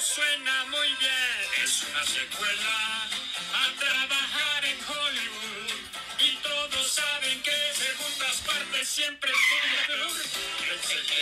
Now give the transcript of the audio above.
suena muy bien. Es una secuela a trabajar en Hollywood. Y todos saben que segundas partes siempre son mejor. Pensé que